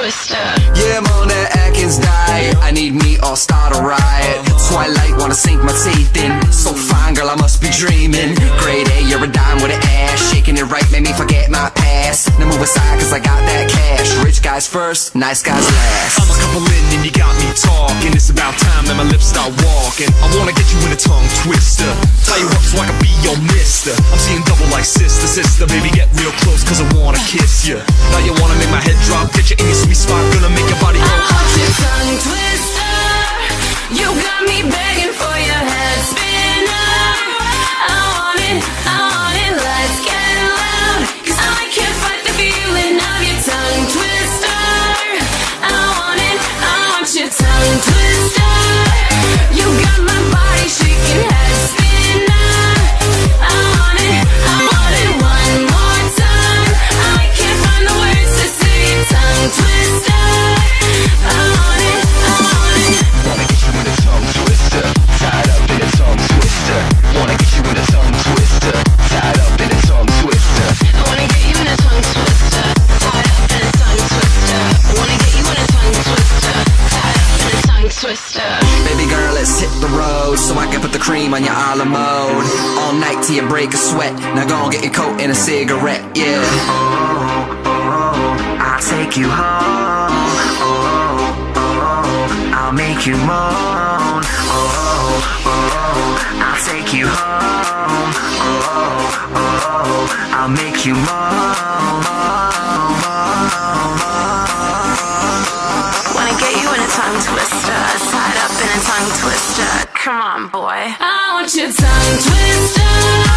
twister. Yeah, Mona Atkins died. I need meat or start a riot. Twilight wanna sink my teeth in. So fine, girl, I must be dreaming. Grade A, you're a dime with an ass. Shaking it right, made me forget my past. Now move aside, cause I got that cash. Guys first, nice guys last. I'm a couple in and you got me talking. It's about time that my lips start walking. I wanna get you in a tongue twister. Tie you up so I can be your mister. I'm seeing double like sister, sister. Baby, get real close cause I wanna kiss you. Now you wanna make my head drop. Get you in your sweet spot. Gonna make your body go. Twister. Baby girl, let's hit the road so I can put the cream on your a la mode. All night till you break a sweat. Now go and get your coat and a cigarette, yeah. Oh, oh, I'll take you home. Oh, oh, I'll make you moan. Oh, oh, I'll take you home. Oh, oh, I'll make you moan. Wanna get you in a tongue twister, tongue twister. Come on, boy. I want your tongue twister.